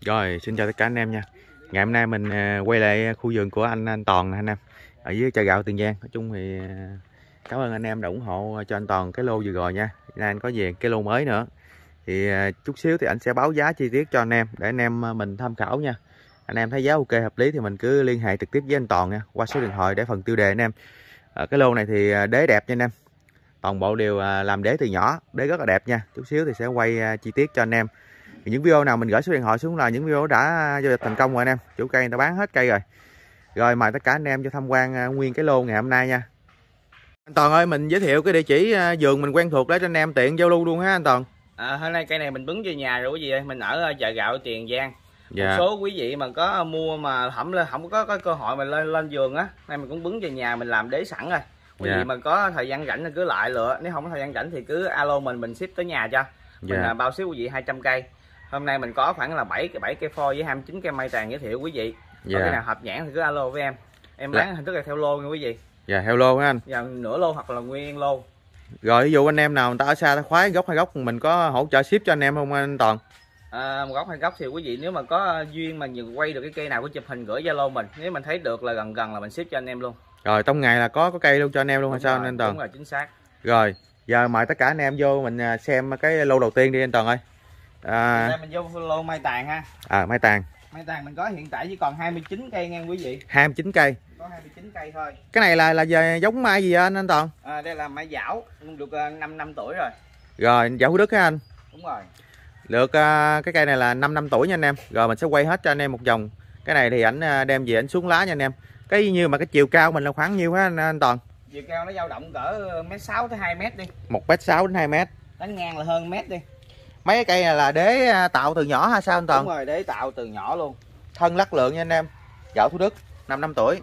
Rồi, xin chào tất cả anh em nha. Ngày hôm nay mình à, quay lại khu vườn của anh anh Toàn nè anh em. Ở dưới chợ gạo Tiền Giang. Nói chung thì à, cảm ơn anh em đã ủng hộ cho anh Toàn cái lô vừa rồi nha. Nay anh có về cái lô mới nữa. Thì à, chút xíu thì anh sẽ báo giá chi tiết cho anh em để anh em mình tham khảo nha. Anh em thấy giá ok hợp lý thì mình cứ liên hệ trực tiếp với anh Toàn nha, qua số điện thoại để phần tiêu đề anh em. Ở cái lô này thì đế đẹp nha anh em. Toàn bộ đều làm đế từ nhỏ, đế rất là đẹp nha. Chút xíu thì sẽ quay chi tiết cho anh em thì những video nào mình gửi số điện thoại xuống là những video đã giao dịch thành công rồi anh em chủ cây người ta bán hết cây rồi rồi mời tất cả anh em cho tham quan à, nguyên cái lô ngày hôm nay nha anh Toàn ơi mình giới thiệu cái địa chỉ à, vườn mình quen thuộc để cho anh em tiện giao lưu luôn ha anh Toàn À, hôm nay cây này mình bứng về nhà rồi quý vị ơi, mình ở ờ, chợ gạo Tiền Giang. Một dạ số quý vị mà có mua mà không lên không có, có cơ hội mình lên lên vườn á, nay mình cũng bứng về nhà mình làm đế sẵn rồi. Quý Dạ. vị mà có thời gian rảnh thì cứ lại lựa, nếu không có thời gian rảnh thì cứ alo mình mình ship tới nhà cho. Mình Dạ. bao ship quý vị 200 cây. Hôm nay mình có khoảng là 7 cái 7 cây phôi với 29 cây mai tàn giới thiệu quý vị. Có cái nào dạ hợp nhãn thì cứ alo với em. Em Dạ. bán hình thức là theo lô nha quý vị. dạ hello ha anh Giờ nửa lô hoặc là nguyên lô. rồi ví dụ anh em nào người ta ở xa ta khoái gốc hay gốc mình có hỗ trợ ship cho anh em không anh Toàn À, một góc hai góc thì quý vị nếu mà có duyên mà nhiều quay được cái cây nào có chụp hình gửi Zalo mình nếu mình thấy được là gần gần là mình ship cho anh em luôn rồi trong ngày là có có cây luôn cho anh em luôn hay Đúng sao rồi, anh Toàn đúng là chính xác rồi giờ mời tất cả anh em vô mình à, xem cái lô đầu tiên đi anh Toàn ơi à, đây mình vô lô mai tàn ha. À mai tàn mai tàn mình có hiện tại chỉ còn 29 cây nha quý vị. 29 cây. Có 29 cây thôi. Cái này là là giống mai gì anh anh Toàn? À, đây là mai dảo được 5 năm tuổi rồi. Rồi dạo Thủ Đức hả anh? Đúng rồi. Được à, cái cây này là 5 năm tuổi nha anh em. Rồi mình sẽ quay hết cho anh em một vòng. Cái này thì ảnh à, đem về ảnh xuống lá nha anh em. Cái như mà cái chiều cao mình là khoảng nhiêu hả anh, anh Toàn? Chiều cao nó dao động cỡ mét sáu tới 2 mét đi. Một mét sáu đến 2 mét. Đánh ngang là hơn mét đi mấy cái cây này là đế à, tạo từ nhỏ hay sao anh Toàn? Đúng rồi để tạo từ nhỏ luôn. Thân lắc lượng nha anh em. Dạo Thủ Đức 5 năm tuổi.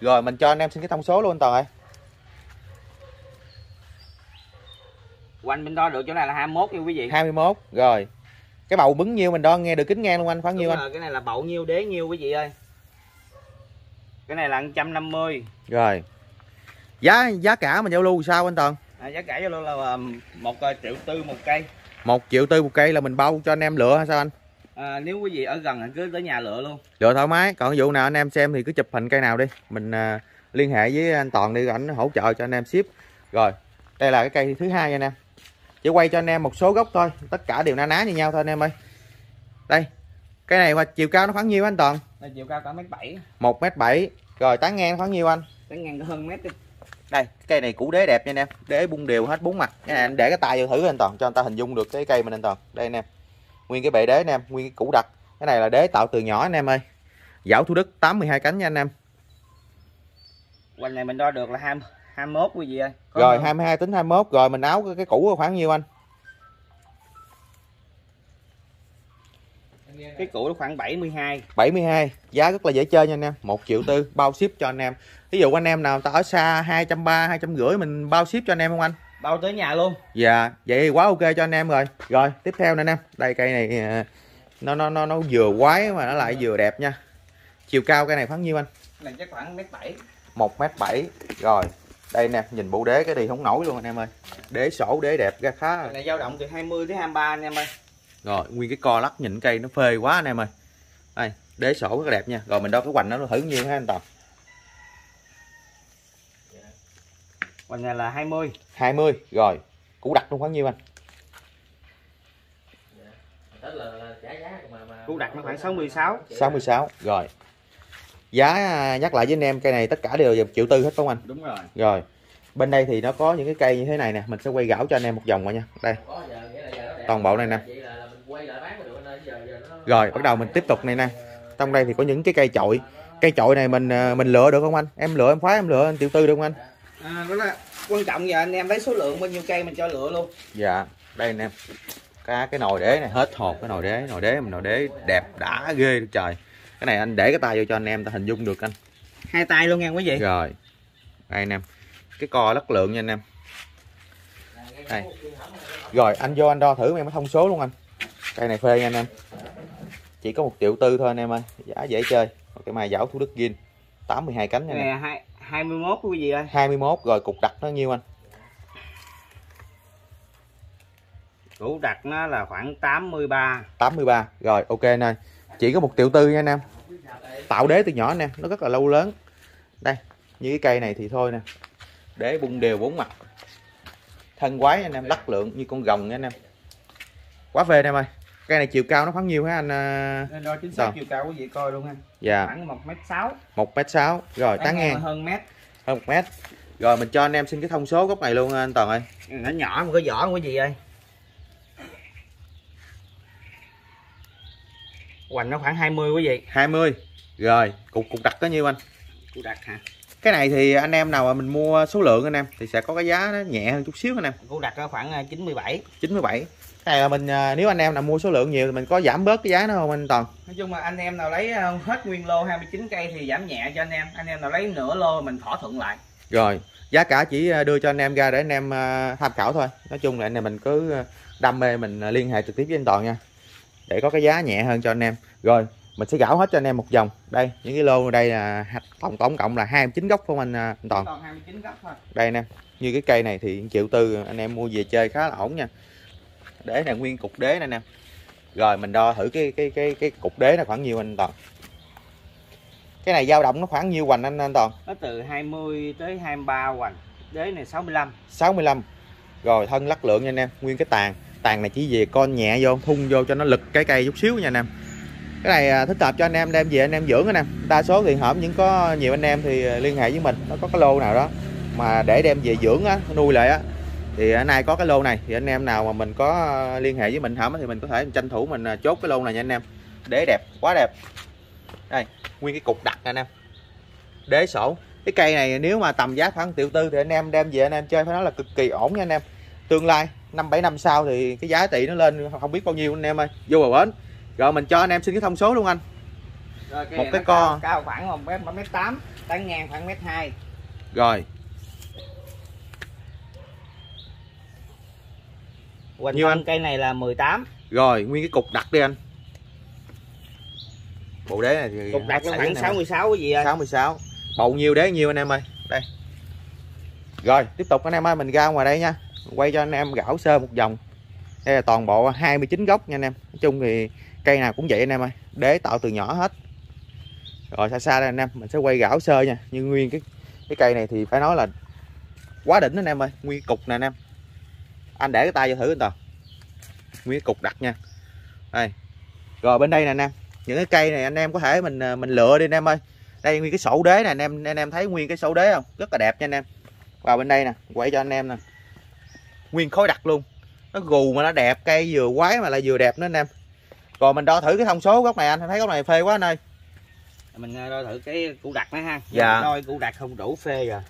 Rồi mình cho anh em xin cái thông số luôn anh Toàn ơi. Quanh mình đo được chỗ này là 21 nha quý vị. 21 rồi. Cái bầu bứng nhiêu mình đo nghe được kính ngang luôn anh khoảng nhiêu anh? cái này là bậu nhiêu đế nhiêu quý vị ơi. Cái này là 150 rồi. Giá giá cả mình giao lưu sao anh Toàn? À, giá cả cho luôn là một ờ, triệu tư một cây một triệu tư một cây là mình bao cho anh em lựa hay sao anh? À, nếu quý vị ở gần thì cứ tới nhà lựa luôn. Lựa thoải mái. Còn vụ nào anh em xem thì cứ chụp hình cây nào đi. Mình à, liên hệ với anh Toàn đi ảnh hỗ trợ cho anh em ship. Rồi đây là cái cây thứ hai nha anh em. Chỉ quay cho anh em một số gốc thôi. Tất cả đều na ná như nhau thôi anh em ơi. Đây cái này mà chiều cao nó khoảng nhiêu anh Toàn? Là chiều cao cả mét bảy. Một mét bảy. Rồi tán ngang khoảng nhiêu anh? Tới ngang hơn mét đi đây cái cây này củ đế đẹp nha anh em. Đế bung đều hết bốn mặt. Cái này anh để cái tay vô thử anh Toàn cho anh ta hình dung được cái cây mình anh Toàn. Đây anh em. Nguyên cái bệ đế anh em nguyên cái củ đặc. Cái này là đế tạo từ nhỏ anh em ơi. Dảo Thủ Đức 82 cánh nha anh em. Quanh này mình đo được là 20, 21 quý vị ơi Có rồi hơn. 22 tính 21 rồi mình áo cái, cái củ khoảng nhiêu anh cái củ nó khoảng 72 72 giá rất là dễ chơi nha anh em. 1 triệu tư bao ship cho anh em. Ví dụ anh em nào ta ở xa 230 250 mình bao ship cho anh em không anh? Bao tới nhà luôn. Dạ vậy thì quá ok cho anh em rồi. Rồi tiếp theo nè anh em. Đây cây này à, nó nó nó nó vừa quái mà nó lại vừa đẹp nha. Chiều cao cây này khoảng nhiêu anh? Này chắc khoảng mét bảy. Một mét bảy. Rồi đây nè nhìn bộ đế cái đi không nổi luôn anh em ơi. Đế sổ đế đẹp ra khá. Này dao động từ 20 tới 23 anh em ơi rồi nguyên cái co lắc nhìn cây nó phê quá anh em ơi. Đây đế sổ rất là đẹp nha. Rồi mình đo cái hoành nó thử nhiêu ha anh toàn. Quanh này là 20 20 rồi. Củ đặt luôn khoảng nhiêu anh? Củ đặt nó khoảng 66 66 rồi. Giá à, nhắc lại với anh em cây này tất cả đều một triệu tư hết không anh? Đúng rồi. Rồi. Bên đây thì nó có những cái cây như thế này nè. Mình sẽ quay gạo cho anh em một vòng rồi nha. Đây. Toàn bộ này nè rồi bắt đầu mình tiếp tục này nè. Trong đây thì có những cái cây chọi cây chọi này mình à, mình lựa được không anh? Em lựa em khoái em lựa anh triệu tư được không anh? À, đó là quan trọng giờ anh em lấy số lượng bao nhiêu cây mình cho lựa luôn. Dạ đây anh em. Cái cái nồi đế này hết hồn cái nồi đế. Nồi đế mình nồi đế đẹp đã ghê trời. Cái này anh để cái tay vô cho anh em ta hình dung được anh. Hai tay luôn nha quý vị. Rồi đây anh em. Cái co lắc lượng nha anh em. Đây. Rồi anh vô anh đo thử em có thông số luôn anh. Cây này phê nha anh em chỉ có một triệu tư thôi anh em ơi. Giá dễ chơi. Cái mai dảo thủ đức gin. 82 cánh nha này hai 21 quý vị ơi? 21 rồi cục đặt nó nhiêu anh? Củ đặt nó là khoảng 83 83 rồi ok anh ơi. Chỉ có một triệu tư nha anh em. Tạo đế từ nhỏ nè nó rất là lâu lớn. Đây như cái cây này thì thôi nè. Đế bung đều bốn mặt. Thân quái anh em lắc lượng như con gồng nha anh em. Quá phê anh em ơi cây này chiều cao nó khoảng nhiêu hả anh à? Đo chính xác chiều cao quý vị coi luôn ha. Dạ. Khoảng một mét sáu. Một mét sáu. Rồi tán ngang. hơn mét. Hơn một mét. Rồi mình cho anh em xin cái thông số gốc này luôn anh toàn ơi. Nó nhỏ mà có vỏ quý vị ơi hoành nó khoảng 20 quý vị. 20 rồi cục cục đặt có nhiêu anh? Cô đặt hả? Cái này thì anh em nào mà mình mua số lượng anh em thì sẽ có cái giá nó nhẹ hơn chút xíu anh em. Cô đặt khoảng à, 97 97 cái này là mình à, nếu anh em nào mua số lượng nhiều thì mình có giảm bớt cái giá nó không anh toàn? Nói chung là anh em nào lấy à, hết nguyên lô 29 cây thì giảm nhẹ cho anh em. Anh em nào lấy nửa lô mình thỏa thuận lại. Rồi giá cả chỉ à, đưa cho anh em ra để anh em tham khảo thôi. Nói chung là anh em mình cứ đam mê mình liên hệ trực tiếp với anh toàn nha. Để có cái giá nhẹ hơn cho anh em. Rồi mình sẽ gạo hết cho anh em một vòng. Đây những cái lô đây là tổng tổng cộng là 29 gốc không anh, anh toàn? Còn 29 gốc thôi. Đây nè như cái cây này thì triệu tư anh em mua về chơi khá là ổn nha đế này nguyên cục đế này nè. Rồi mình đo thử cái cái cái cái cục đế nó khoảng nhiêu anh toàn? Cái này dao động nó khoảng nhiêu hoành anh anh toàn? Nó từ 20 tới 23 hoành đế này 65 65 rồi thân lắc lượng nha anh em nguyên cái tàn. Tàn này chỉ về con nhẹ vô thun vô cho nó lực cái cây chút xíu nha anh em. Cái này à, thích hợp cho anh em đem về anh em dưỡng anh em. Đa số thì hổm những có nhiều anh em thì à, liên hệ với mình. Nó có cái lô nào đó mà để đem về dưỡng á nuôi lại á thì hôm nay có cái lô này thì anh em nào mà mình có à, liên hệ với mình á thì mình có thể tranh thủ mình à, chốt cái lô này nha anh em. Đế đẹp quá đẹp. Đây nguyên cái cục đặt nè anh em. Đế sổ. Cái cây này nếu mà tầm giá khoảng triệu tư thì anh em đem về anh em chơi phải nói là cực kỳ ổn nha anh em. Tương lai năm bảy năm sau thì cái giá trị nó lên không biết bao nhiêu anh em ơi. Vô bờ bến. Rồi mình cho anh em xin cái thông số luôn anh. Rồi Một này cái co. cao, cao khoảng một một mét tám tán ngang khoảng mét hai. Rồi hoành Nhiêu anh? cây này là 18 rồi nguyên cái cục đặt đi anh. Bộ đế này thì cục đặt nó khoảng này 66 cái gì ơi 66 bầu nhiều đế nhiêu anh em ơi. Đây. Rồi tiếp tục anh em ơi mình ra ngoài đây nha. Quay cho anh em gạo sơ một vòng. Đây là toàn bộ 29 gốc nha anh em. Nói chung thì cây nào cũng vậy anh em ơi. Đế tạo từ nhỏ hết. Rồi xa xa đây anh em mình sẽ quay gạo sơ nha. Như nguyên cái cái cây này thì phải nói là quá đỉnh anh em ơi. Nguyên cục nè anh em anh để cái tay vô thử anh toàn nguyên cục đặt nha. Đây. Rồi bên đây nè anh em. Những cái cây này anh em có thể mình à, mình lựa đi anh em ơi. Đây nguyên cái sổ đế này anh em anh em thấy nguyên cái sổ đế không? Rất là đẹp nha anh em. Vào bên đây nè quay cho anh em nè. Nguyên khối đặt luôn. Nó gù mà nó đẹp cây vừa quái mà lại vừa đẹp nữa anh em. Rồi mình đo thử cái thông số góc này anh. Thấy góc này phê quá anh ơi. Mình ờ, đo thử cái củ đặt nó ha. Dạ. đôi củ đặt không đủ phê rồi.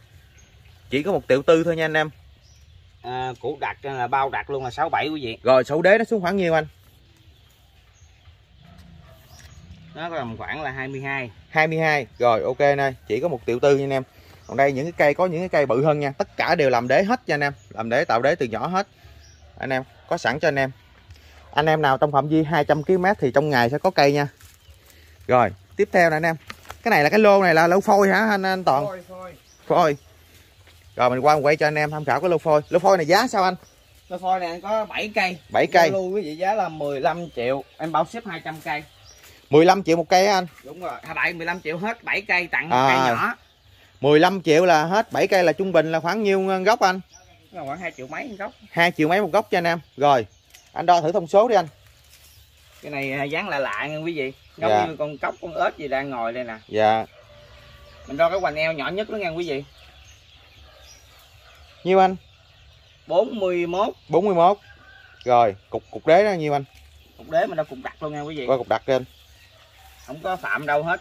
Chỉ có một triệu tư thôi nha anh em à, củ đặt là bao đặt luôn là 67 quý vị. Rồi sổ đế nó xuống khoảng nhiêu anh? Nó tầm khoảng là 22 22 rồi ok anh ơi. Chỉ có một triệu tư nha anh em. Còn đây những cái cây có những cái cây bự hơn nha. Tất cả đều làm đế hết nha anh em. Làm đế tạo đế từ nhỏ hết. Anh em có sẵn cho anh em. Anh em nào trong phạm vi 200 km thì trong ngày sẽ có cây nha. Rồi tiếp theo nè anh em. Cái này là cái lô này là lô phôi hả anh anh toàn? Thôi thôi phôi rồi mình qua mình quay cho anh em tham khảo cái lô phôi. Lô phôi này giá sao anh? Cái phôi này có 7 cây. 7 cây. Luôn quý vị giá là 15 triệu. Em bao ship 200 cây. 15 triệu một cây á anh? Đúng rồi. 27 15 triệu hết 7 cây tặng À. một cây nhỏ. 15 triệu là hết 7 cây là trung bình là khoảng nhiêu gốc anh? Khoảng 2 triệu mấy gốc. 2 triệu mấy một gốc cho anh em. Rồi anh đo thử thông số đi anh. Cái này à, dáng lạ lạ nha quý vị. Giống Dạ. như con cốc con ếch gì đang ngồi đây nè. Dạ. Mình đo cái hoành eo nhỏ nhất đó nha quý vị nhiêu anh? 41 41 rồi cục cục đế đó nhiêu anh? Cục đế mình đo cục đặt luôn nha quý vị. Coi cục đặt trên. Không có phạm đâu hết.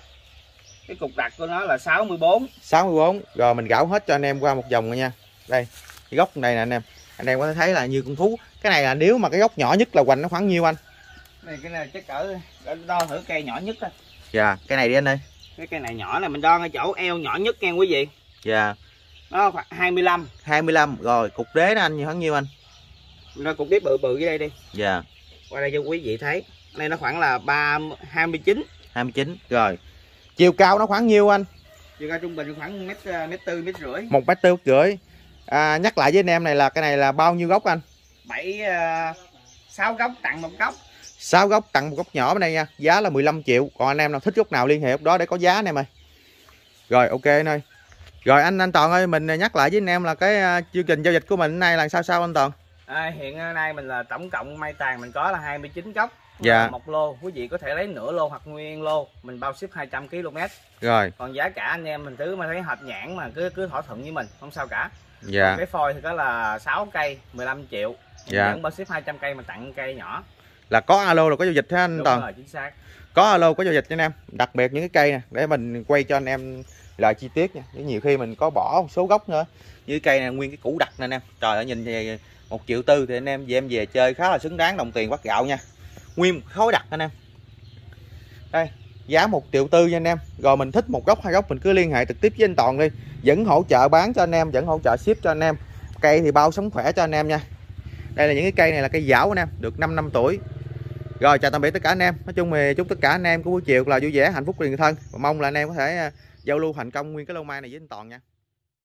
Cái cục đặt của nó là 64 64 rồi mình gạo hết cho anh em qua một vòng rồi nha. Đây cái gốc này nè anh em. Anh em có thể thấy là như con thú. Cái này là nếu mà cái gốc nhỏ nhất là hoành nó khoảng nhiêu anh? Này cái này chắc cỡ đo thử cây nhỏ nhất thôi dạ cái này đi anh ơi. Cái cây này nhỏ này mình đo ngay chỗ eo nhỏ nhất nha quý vị. Dạ nó khoảng 25 25 rồi cục đế đó anh khoảng nhiêu anh? Đo cục đế bự bự dưới đây đi. Dạ. Qua đây cho quý vị thấy. Đây nó khoảng là 3 29 29 rồi. Chiều cao nó khoảng nhiêu anh? Chiều cao trung bình khoảng mét ờ, mét tư mét rưỡi. Một mét tư rưỡi. À, nhắc lại với anh em này là cái này là bao nhiêu gốc anh? Bảy sáu góc tặng một góc 6 gốc tặng một gốc nhỏ bên đây nha. Giá là 15 triệu. Còn anh em nào thích gốc nào liên hệ gốc đó để có giá anh em ơi. Rồi ok anh ơi rồi anh anh Toàn ơi mình nhắc lại với anh em là cái à, chương trình giao dịch của mình hôm nay là sao sao anh Toàn? À, hiện nay mình là tổng cộng mai tàn mình có là 29 gốc Dạ. một lô quý vị có thể lấy nửa lô hoặc nguyên lô mình bao ship 200 km rồi. Còn giá cả anh em mình cứ mà thấy hợp nhãn mà cứ cứ thỏa thuận với mình không sao cả. Dạ. Còn cái phôi thì có là 6 cây 15 triệu. Dạ. vẫn bao ship 200 cây mà tặng cây nhỏ. Là có alo là có giao dịch ha anh đúng Toàn? rồi chính xác. Có alo có giao dịch cho anh em. Đặc biệt những cái cây nè để mình quay cho anh em là chi tiết nha. Nhiều khi mình có bỏ một số gốc nữa. Như cây này nguyên cái củ đặc nè. Anh em trời ơi, nhìn về một triệu tư thì anh em về em về chơi khá là xứng đáng, đồng tiền bắt gạo nha. Nguyên một khối đặc anh em. Đây, giá một triệu tư nha anh em. Rồi mình thích một gốc hai gốc mình cứ liên hệ trực tiếp với anh Toàn đi. Vẫn hỗ trợ bán cho anh em, vẫn hỗ trợ ship cho anh em. Cây thì bao sống khỏe cho anh em nha. Đây là những cái cây này là cây dảo anh em, được 5 năm tuổi. Rồi chào tạm biệt tất cả anh em. Nói chung thì chúc tất cả anh em của buổi chiều là vui vẻ, hạnh phúc người thân. Và mong là anh em có thể giao lưu thành công nguyên cái lô mai này với anh Toàn nha.